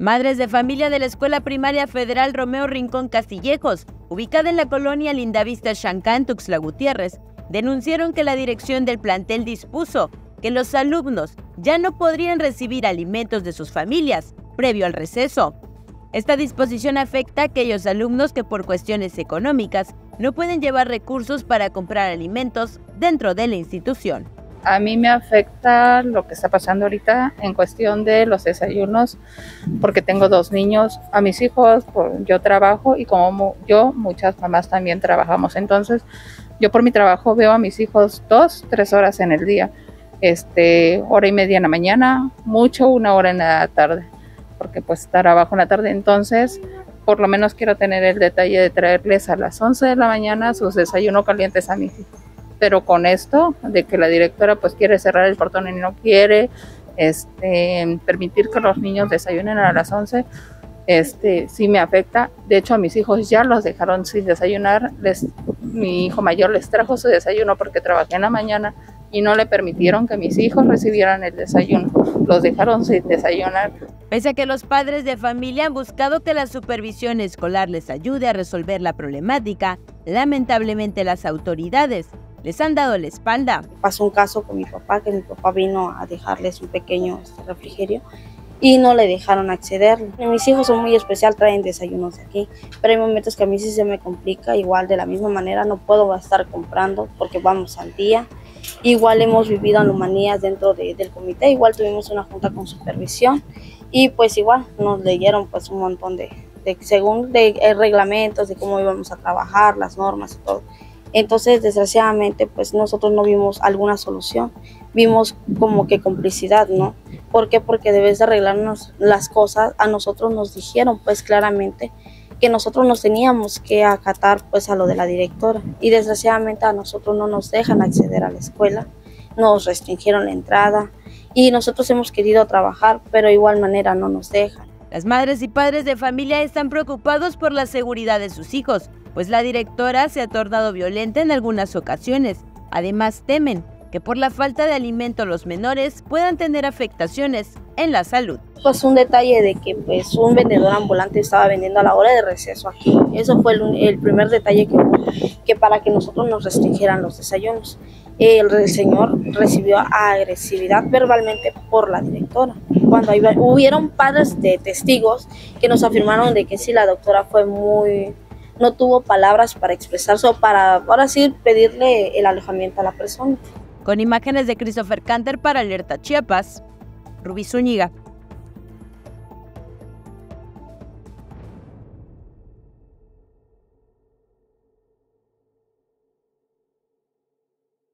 Madres de familia de la Escuela Primaria Federal Romeo Rincón Castillejos, ubicada en la colonia Lindavista Chancán, Tuxtla Gutiérrez, denunciaron que la dirección del plantel dispuso que los alumnos ya no podrían recibir alimentos de sus familias previo al receso. Esta disposición afecta a aquellos alumnos que por cuestiones económicas no pueden llevar recursos para comprar alimentos dentro de la institución. A mí me afecta lo que está pasando ahorita en cuestión de los desayunos, porque tengo dos niños, a mis hijos, yo trabajo y como yo, muchas mamás también trabajamos. Entonces, yo por mi trabajo veo a mis hijos dos, tres horas en el día, este, hora y media en la mañana, mucho una hora en la tarde, porque pues trabajo en la tarde. Entonces, por lo menos quiero tener el detalle de traerles a las 11 de la mañana sus desayunos calientes a mis hijos pero con esto de que la directora pues quiere cerrar el portón y no quiere este, permitir que los niños desayunen a las 11, este, sí me afecta. De hecho, a mis hijos ya los dejaron sin desayunar. Les, mi hijo mayor les trajo su desayuno porque trabajé en la mañana y no le permitieron que mis hijos recibieran el desayuno. Los dejaron sin desayunar. Pese a que los padres de familia han buscado que la supervisión escolar les ayude a resolver la problemática, lamentablemente las autoridades les han dado la espalda. Pasó un caso con mi papá, que mi papá vino a dejarles un pequeño este, refrigerio y no le dejaron acceder. Mis hijos son muy especial, traen desayunos aquí, pero hay momentos que a mí sí se me complica, igual de la misma manera no puedo estar comprando porque vamos al día. Igual hemos vivido anomalías dentro del comité, igual tuvimos una junta con supervisión y pues igual nos leyeron pues un montón de, de según de eh, reglamentos, de cómo íbamos a trabajar, las normas y todo. Entonces, desgraciadamente, pues nosotros no vimos alguna solución, vimos como que complicidad, ¿no? ¿Por qué? Porque debes de arreglarnos las cosas, a nosotros nos dijeron pues claramente que nosotros nos teníamos que acatar pues a lo de la directora y desgraciadamente a nosotros no nos dejan acceder a la escuela, nos restringieron la entrada y nosotros hemos querido trabajar, pero de igual manera no nos dejan. Las madres y padres de familia están preocupados por la seguridad de sus hijos, pues la directora se ha tornado violenta en algunas ocasiones. Además, temen que por la falta de alimento los menores puedan tener afectaciones en la salud. Pues un detalle de que pues un vendedor ambulante estaba vendiendo a la hora de receso aquí. Eso fue el, primer detalle que que para que nosotros nos restringieran los desayunos. El, señor recibió agresividad verbalmente por la directora. Cuando hubieron padres de testigos que nos afirmaron de que sí, la doctora fue muy no tuvo palabras para expresarse o para ahora sí pedirle el alojamiento a la persona. Con imágenes de Christopher Canter para Alerta Chiapas, Rubí Zúñiga.